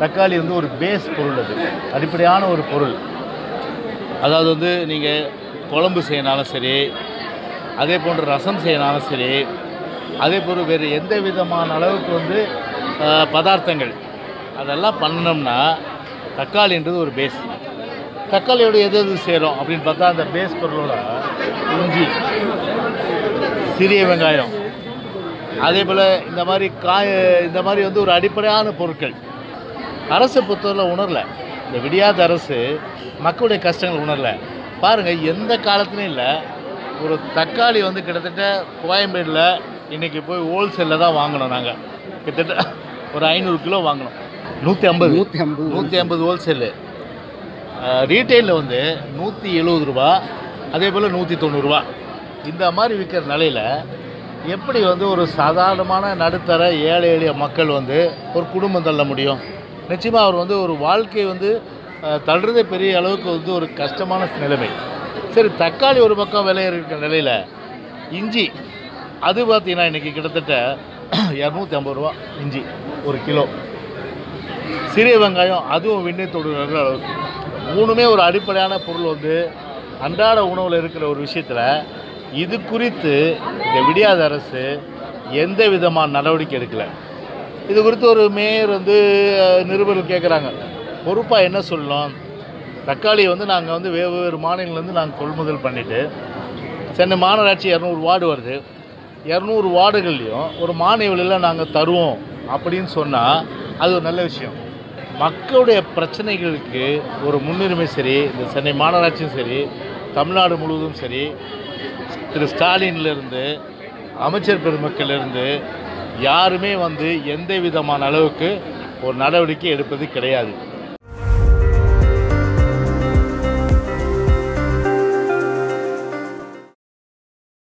தக்காளி வந்து ஒரு பேஸ் பொருள் அது. அடிப்படையான ஒரு பொருள். அதாவது வந்து நீங்கள் குழம்பு செய்யனாலும் சரி அதே போன்று ரசம் செய்யனாலும் சரி அதே போல் வேறு எந்த விதமான அளவுக்கு வந்து பதார்த்தங்கள். அதெல்லாம் பண்ணோம்னா தக்காளின்றது ஒரு பேஸ் தக்காளியோட எது எது சேரும் அப்படின்னு பார்த்தா அந்த பேஸ் பொருளோட இஞ்சி சிறிய வெங்காயம். அதே போல் இந்த மாதிரி காய இந்த மாதிரி வந்து ஒரு அடிப்படையான பொருட்கள். அரசை பொறுத்தவரை உணரல. இந்த விடியாத அரசு மக்களுடைய கஷ்டங்கள் உணரல. பாருங்கள் எந்த காலத்துலையும் இல்லை. ஒரு தக்காளி வந்து கிட்டத்தட்ட கோயம்பேடில் இன்றைக்கி போய் ஹோல்சேலில் தான் வாங்கினோம் நாங்கள் கிட்டத்தட்ட ஒரு ஐநூறு கிலோ வாங்கினோம். நூற்றி ஐம்பது. நூற்றி ஐம்பது. நூற்றி ஐம்பது ஹோல்சேலு ரீட்டெயிலில் வந்து நூற்றி எழுபது ரூபா அதே போல் நூற்றி தொண்ணூறுரூவா இந்த மாதிரி விற்கிற நிலையில் எப்படி வந்து ஒரு சாதாரணமான நடுத்தர ஏழை எளிய மக்கள் வந்து ஒரு குடும்பம் தள்ள முடியும்? நிச்சயமாக அவர் வந்து ஒரு வாழ்க்கை வந்து தள்ளுறதே பெரிய அளவுக்கு வந்து ஒரு கஷ்டமான நிலைமை. சரி தக்காளி ஒரு பக்கம் விலை இருக்கிற நிலையில் இஞ்சி அது பார்த்தீங்கன்னா இன்றைக்கி கிட்டத்தட்ட இரநூத்தி ஐம்பது ரூபா இஞ்சி ஒரு கிலோ. சிறிய வெங்காயம் அதுவும் விண்ணை தொடுகிற அளவுக்கு. மூணுமே ஒரு அடிப்படையான பொருள் வந்து அன்றாட உணவில் இருக்கிற ஒரு விஷயத்தில் இது குறித்து இந்த விடியாத அரசு எந்த விதமான நடவடிக்கை எடுக்கலை. இது குறித்து ஒரு மேயர் வந்து நிருபர்கள் கேட்குறாங்க பொறுப்பாக என்ன சொல்லலாம் தக்காளியை வந்து நாங்கள் வந்து வெவ்வேறு மாநிலங்கள்லேருந்து நாங்கள் கொள்முதல் பண்ணிவிட்டு சென்னை மாநகராட்சி இரநூறு வார்டு வருது. இரநூறு வார்டுகள்லேயும் ஒரு மானிய விலையில் நாங்கள் தருவோம் அப்படின்னு சொன்னால் அது ஒரு நல்ல விஷயம். மக்களுடைய பிரச்சனைகளுக்கு ஒரு முன்னுரிமை சரி இந்த சென்னை மாநகராட்சியும் சரி தமிழ்நாடு முழுவதும் சரி திரு ஸ்டாலின்லேருந்து அமைச்சர் பெருமக்கள்லேருந்து யாருமே வந்து எந்த விதமான அளவுக்கு ஒரு நடவடிக்கை எடுப்பது கிடையாது.